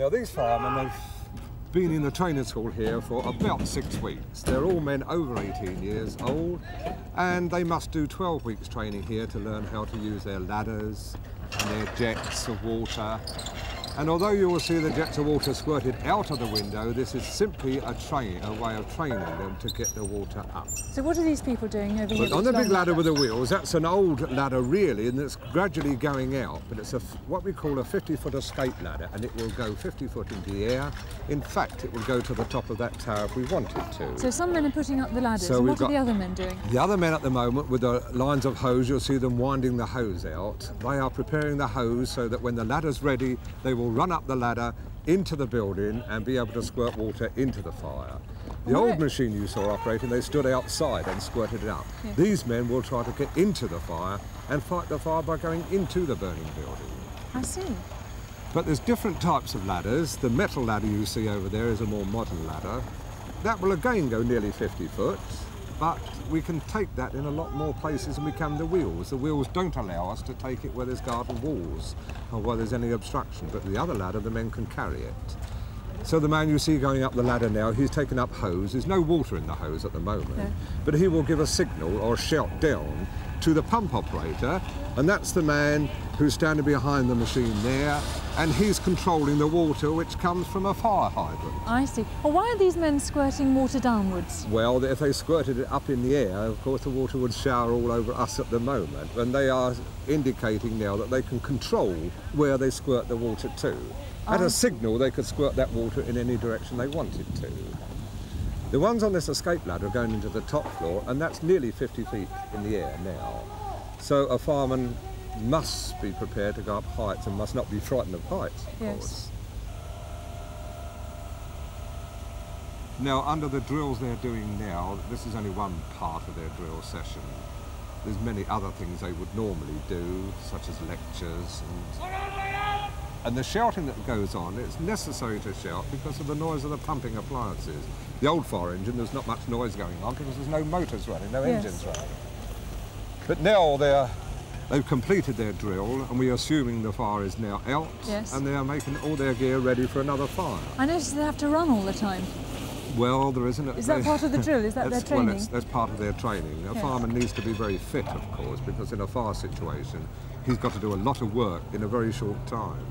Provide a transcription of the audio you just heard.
Now these firemen have been in the training school here for about six weeks. They're all men over 18 years old and they must do 12 weeks training here to learn how to use their ladders and their jets of water and although you will see the jets of water squirted out of the window, this is simply a train, a way of training them to get the water up. So what are these people doing over here? on the big ladder, ladder with the wheels, that's an old ladder really, and it's gradually going out. But it's a what we call a 50-foot escape ladder, and it will go 50 foot into the air. In fact, it will go to the top of that tower if we want it to. So some men are putting up the ladders. So and what are the other men doing? The other men at the moment, with the lines of hose, you'll see them winding the hose out. They are preparing the hose so that when the ladder's ready, they will run up the ladder into the building and be able to squirt water into the fire. The old machine you saw operating, they stood outside and squirted it up. Yeah. These men will try to get into the fire and fight the fire by going into the burning building. I see. But there's different types of ladders. The metal ladder you see over there is a more modern ladder. That will again go nearly 50 foot but we can take that in a lot more places than we can the wheels. The wheels don't allow us to take it where there's garden walls or where there's any obstruction, but the other ladder, the men can carry it. So the man you see going up the ladder now, he's taken up hose. There's no water in the hose at the moment, but he will give a signal or shout down to the pump operator, and that's the man who's standing behind the machine there, and he's controlling the water which comes from a fire hydrant. I see. Well, why are these men squirting water downwards? Well, if they squirted it up in the air, of course the water would shower all over us at the moment, and they are indicating now that they can control where they squirt the water to. At a signal, they could squirt that water in any direction they wanted to. The ones on this escape ladder are going into the top floor, and that's nearly 50 feet in the air now. So a fireman must be prepared to go up heights and must not be frightened of heights, of yes. course. Now, under the drills they're doing now, this is only one part of their drill session. There's many other things they would normally do, such as lectures and and the shouting that goes on, it's necessary to shout because of the noise of the pumping appliances. The old fire engine, there's not much noise going on because there's no motors running, no yes. engines running. But now they're, they've completed their drill and we're assuming the fire is now out yes. and they are making all their gear ready for another fire. I notice they have to run all the time. Well, there isn't. Is that part of the drill? Is that their training? Well, that's, that's, part of their training. A fireman needs to be very fit, of course, because in a fire situation, he's got to do a lot of work in a very short time.